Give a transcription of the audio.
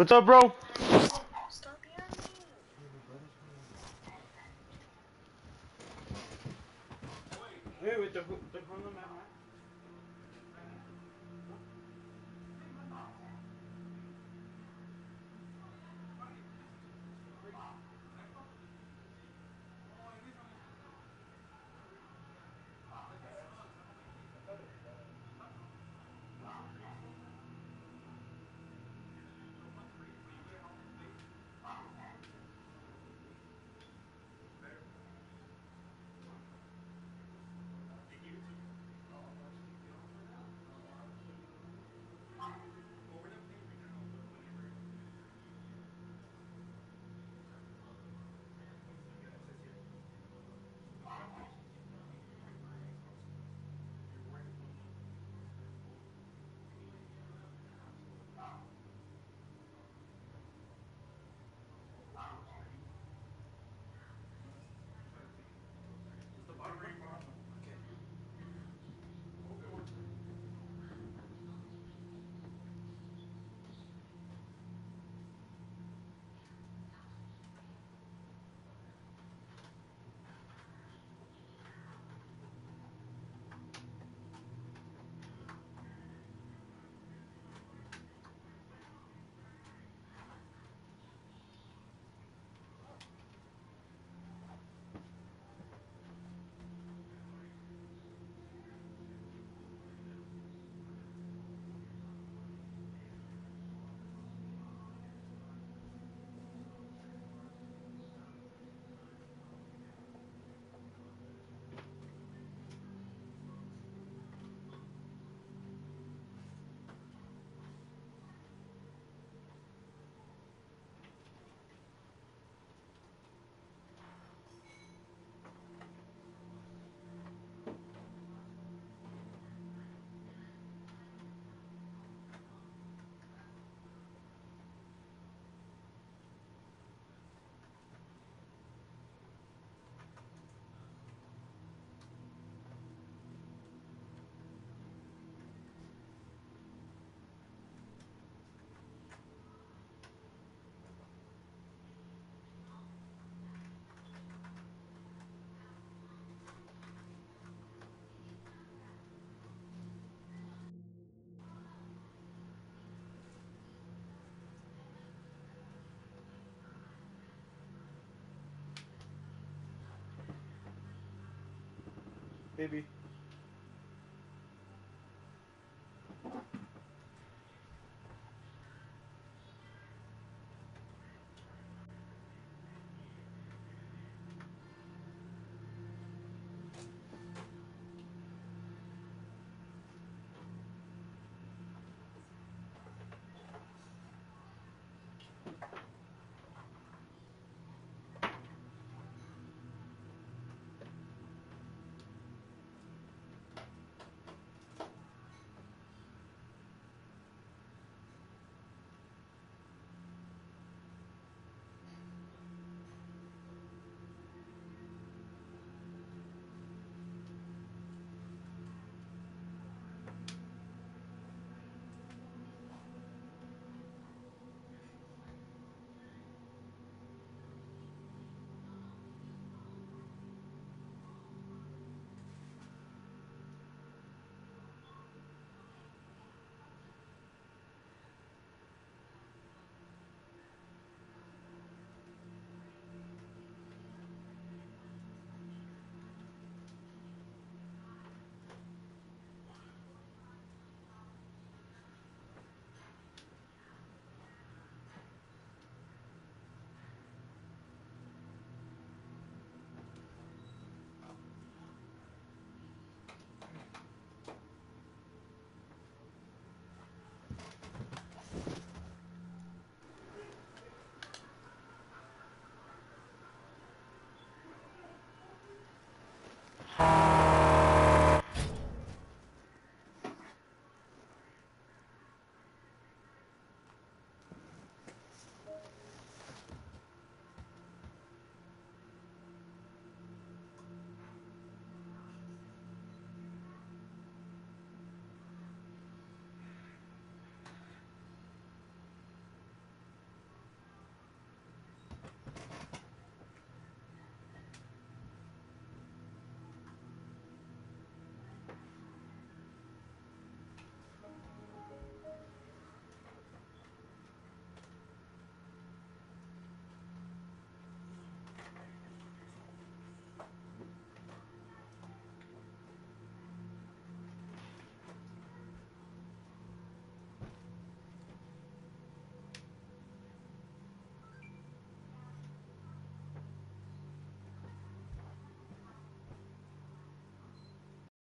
What's up, bro? Wait, Baby.